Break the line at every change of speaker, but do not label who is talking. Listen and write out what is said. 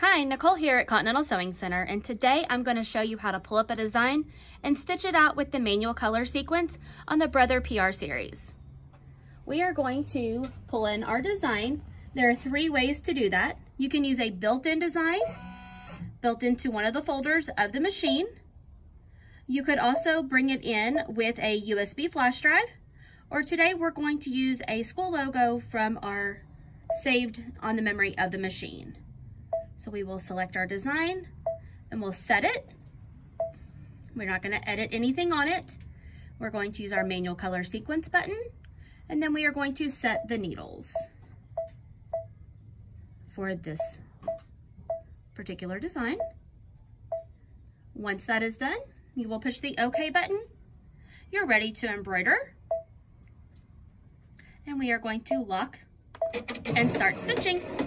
Hi, Nicole here at Continental Sewing Center, and today I'm going to show you how to pull up a design and stitch it out with the manual color sequence on the Brother PR series. We are going to pull in our design. There are three ways to do that. You can use a built-in design, built into one of the folders of the machine. You could also bring it in with a USB flash drive, or today we're going to use a school logo from our saved on the memory of the machine. So we will select our design and we'll set it. We're not gonna edit anything on it. We're going to use our manual color sequence button and then we are going to set the needles for this particular design. Once that is done, you will push the OK button. You're ready to embroider. And we are going to lock and start stitching.